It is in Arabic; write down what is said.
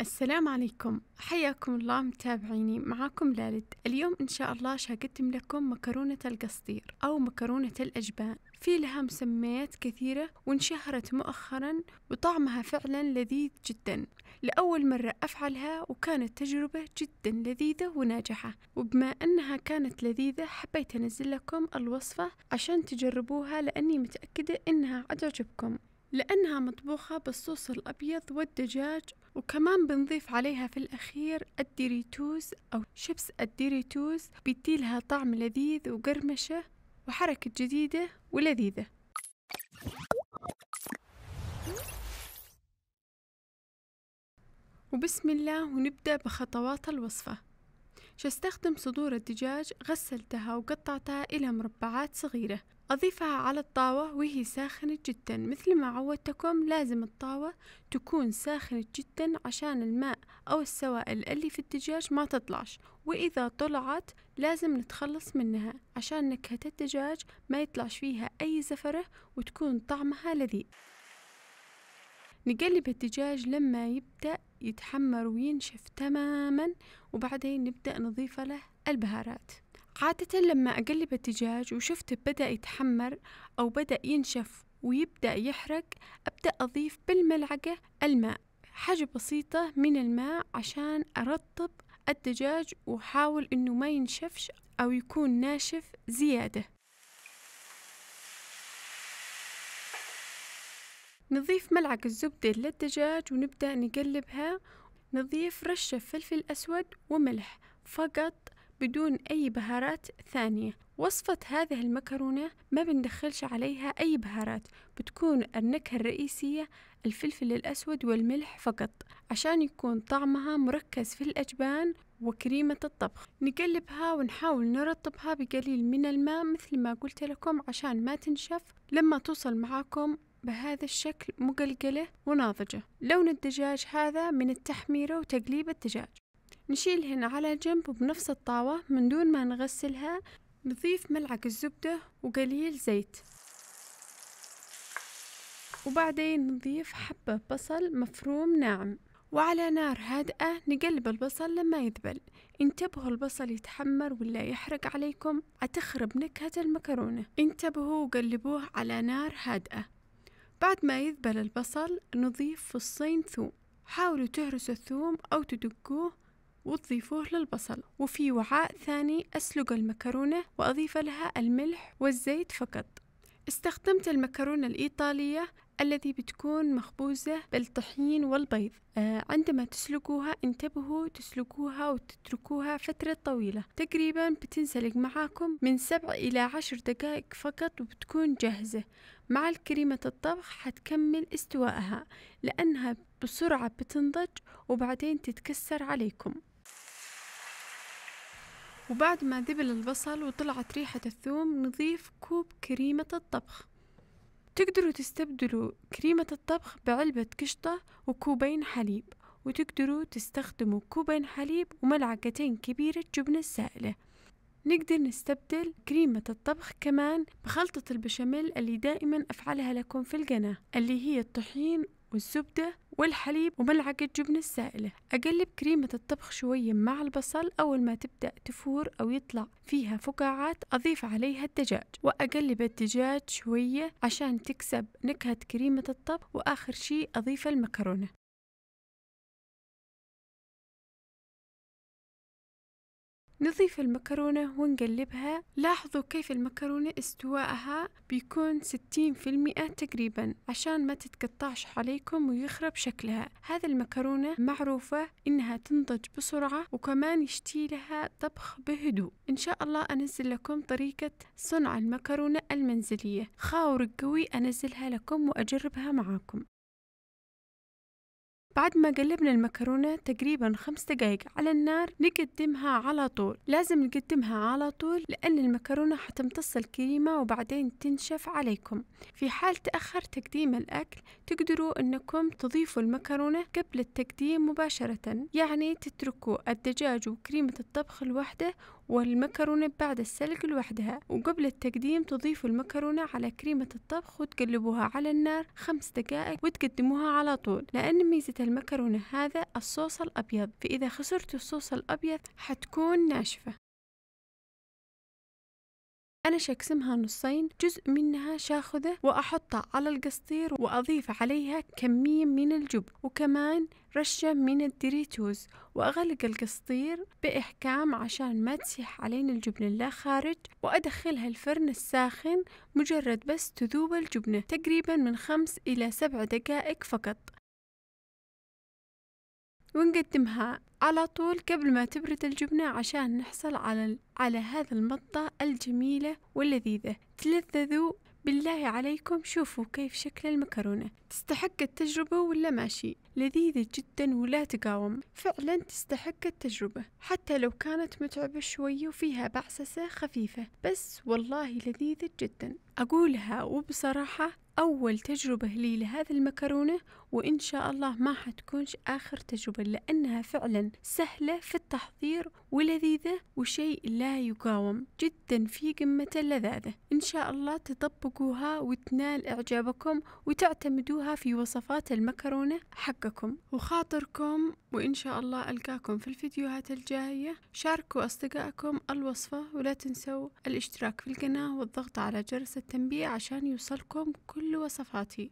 السلام عليكم. حياكم الله متابعيني. معاكم لالد. اليوم إن شاء الله شاقدم لكم مكرونة القصدير أو مكرونة الأجبان. في لها مسميات كثيرة وانشهرت مؤخرا وطعمها فعلا لذيذ جدا. لأول مرة أفعلها وكانت تجربة جدا لذيذة وناجحة. وبما أنها كانت لذيذة حبيت أنزل لكم الوصفة عشان تجربوها لأني متأكدة إنها تعجبكم لأنها مطبوخة بالصوص الأبيض والدجاج وكمان بنضيف عليها في الأخير الدوريتوس أو شيبس الدوريتوس بيديلها طعم لذيذ وقرمشة وحركة جديدة ولذيذة. وبسم الله ونبدأ بخطوات الوصفة. راح استخدم صدور الدجاج غسلتها وقطعتها إلى مربعات صغيرة. أضيفها على الطاوة وهي ساخنة جدا. مثل ما عودتكم لازم الطاوة تكون ساخنة جدا عشان الماء أو السوائل اللي في الدجاج ما تطلعش. وإذا طلعت لازم نتخلص منها عشان نكهة الدجاج ما يطلعش فيها أي زفرة وتكون طعمها لذيذ. نقلب الدجاج لما يبدأ يتحمر وينشف تماما وبعدين نبدأ نضيف له البهارات. عادة لما أقلب الدجاج وشفته بدأ يتحمر أو بدأ ينشف ويبدأ يحرق أبدأ أضيف بالملعقة الماء. حاجة بسيطة من الماء عشان أرطب الدجاج وحاول إنه ما ينشفش أو يكون ناشف زيادة. نضيف ملعقة زبدة للدجاج ونبدأ نقلبها. نضيف رشة فلفل أسود وملح فقط بدون أي بهارات ثانية. وصفة هذه المكرونة ما بندخلش عليها أي بهارات بتكون النكهة الرئيسية الفلفل الأسود والملح فقط عشان يكون طعمها مركز في الأجبان وكريمة الطبخ. نقلبها ونحاول نرطبها بقليل من الماء مثل ما قلت لكم عشان ما تنشف. لما توصل معاكم بهذا الشكل مقلقلة وناضجة. لون الدجاج هذا من التحميرة وتقليب الدجاج. نشيلهن على جنب بنفس الطاوة من دون ما نغسلها نضيف ملعقة زبدة وقليل زيت. وبعدين نضيف حبة بصل مفروم ناعم. وعلى نار هادئة نقلب البصل لما يذبل. انتبهوا البصل يتحمر ولا يحرق عليكم؟ أتخرب نكهة المكرونة. انتبهوا وقلبوه على نار هادئة. بعد ما يذبل البصل نضيف فصين ثوم. حاولوا تهرسوا الثوم أو تدقوه وتضيفوه للبصل. وفي وعاء ثاني أسلق المكرونة وأضيف لها الملح والزيت فقط. استخدمت المكرونة الإيطالية التي بتكون مخبوزة بالطحين والبيض. آه عندما تسلقوها انتبهوا تسلقوها وتتركوها فترة طويلة. تقريبا بتنسلق معاكم من سبع إلى عشر دقائق فقط وبتكون جاهزة. مع الكريمة الطبخ حتكمل استوائها لأنها بسرعة بتنضج وبعدين تتكسر عليكم. وبعد ما ذبل البصل وطلعت ريحة الثوم نضيف كوب كريمة الطبخ. تقدروا تستبدلوا كريمة الطبخ بعلبة قشطة وكوبين حليب وتقدروا تستخدموا كوبين حليب وملعقتين كبيرة جبنة سائلة نقدر نستبدل كريمة الطبخ كمان بخلطة البشاميل اللي دائما أفعلها لكم في القناة اللي هي الطحين والزبدة والحليب وملعقة جبن السائلة. أقلب كريمة الطبخ شوية مع البصل أول ما تبدأ تفور أو يطلع فيها فقاعات أضيف عليها الدجاج. وأقلب الدجاج شوية عشان تكسب نكهة كريمة الطبخ وآخر شي أضيف المكرونة. نضيف المكرونة ونقلبها. لاحظوا كيف المكرونة استواءها بيكون ستين في المئة تقريبا عشان ما تتقطعش عليكم ويخرب شكلها. هذه المكرونة معروفة إنها تنضج بسرعة وكمان يشتي لها طبخ بهدوء. إن شاء الله أنزل لكم طريقة صنع المكرونة المنزلية. خاور قوي أنزلها لكم وأجربها معاكم. بعد ما قلبنا المكرونة تقريبا خمس دقايق على النار نقدمها على طول. لازم نقدمها على طول لأن المكرونة حتمتص الكريمة وبعدين تنشف عليكم. في حال تأخر تقديم الأكل تقدروا أنكم تضيفوا المكرونة قبل التقديم مباشرة. يعني تتركوا الدجاج وكريمة الطبخ لوحده والمكرونة بعد السلق لوحدها. وقبل التقديم تضيفوا المكرونة على كريمة الطبخ وتقلبوها على النار خمس دقائق وتقدموها على طول. لأن ميزة المكرونة هذا الصوص الأبيض. فإذا خسرتوا الصوص الأبيض حتكون ناشفة. أنا شقسمها نصين جزء منها شاخذه وأحطه على القسطير وأضيف عليها كمية من الجبن وكمان رشة من الدريتوز. وأغلق القسطير بإحكام عشان ما تسيح علينا الجبنة لا خارج وأدخلها الفرن الساخن مجرد بس تذوب الجبنة تقريبا من خمس إلى سبع دقائق فقط. ونقدمها على طول قبل ما تبرد الجبنة عشان نحصل على على هذا المطة الجميلة واللذيذة. تلذذوا بالله عليكم. شوفوا كيف شكل المكرونة. تستحق التجربة ولا ماشي؟ لذيذة جدا ولا تقاوم. فعلا تستحق التجربة. حتى لو كانت متعبة شوي وفيها بعسسة خفيفة. بس والله لذيذة جدا. أقولها وبصراحة أول تجربة لي لهذه المكرونة وإن شاء الله ما حتكونش آخر تجربة لأنها فعلا سهلة في التحضير ولذيذة وشيء لا يقاوم جدا في قمة اللذاذة. إن شاء الله تطبقوها وتنال إعجابكم وتعتمدوها في وصفات المكرونة حقكم. وخاطركم وإن شاء الله ألقاكم في الفيديوهات الجاية. شاركوا أصدقائكم الوصفة ولا تنسوا الاشتراك في القناة والضغط على جرس التنبيه عشان يوصلكم كل وصفاتي.